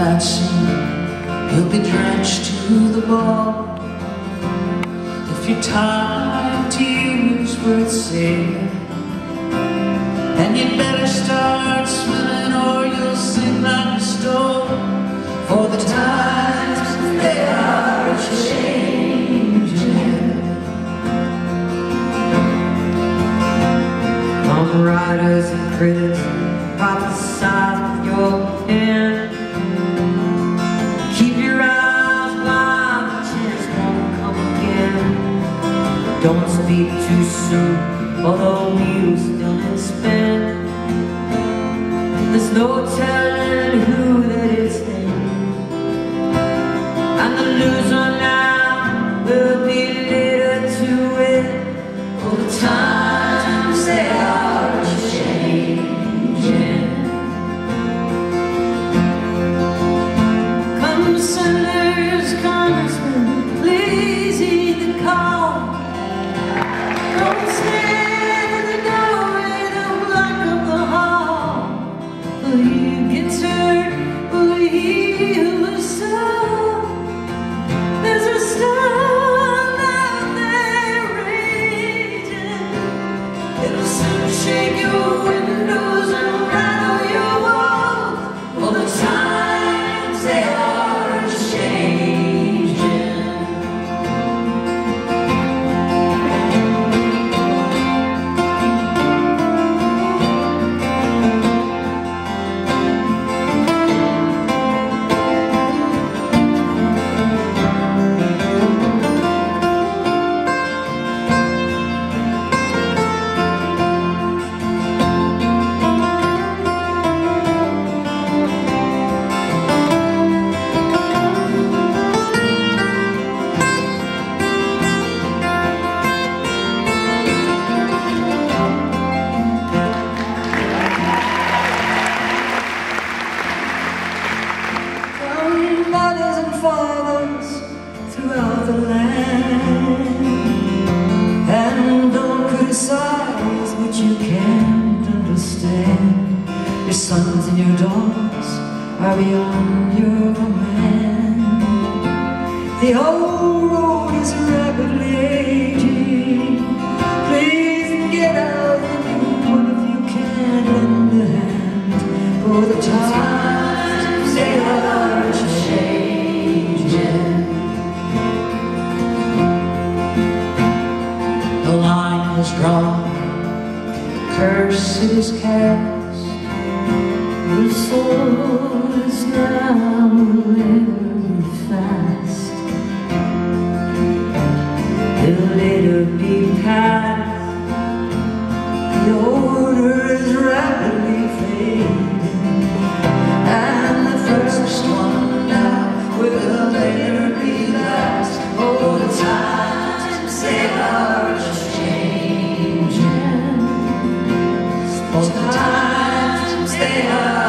that You'll be drenched to the bone. If your time to you is worth saving Then you'd better start swimming Or you'll sink like a stone. For the times they are changing. Come writers and critics prophesize Don't speak too soon, although wheels still in spin There's no telling who that is in And the loser now will be later to win For the times they are changing. Come senators, congressmen, please shake your mothers and fathers throughout the land. And don't criticize what you can't understand. Your sons and your daughters are beyond your command. The old road is rapidly aging. Please get out new one if you can lend a hand. For the times is drawn, curse is cast. The is now. Sometimes they are.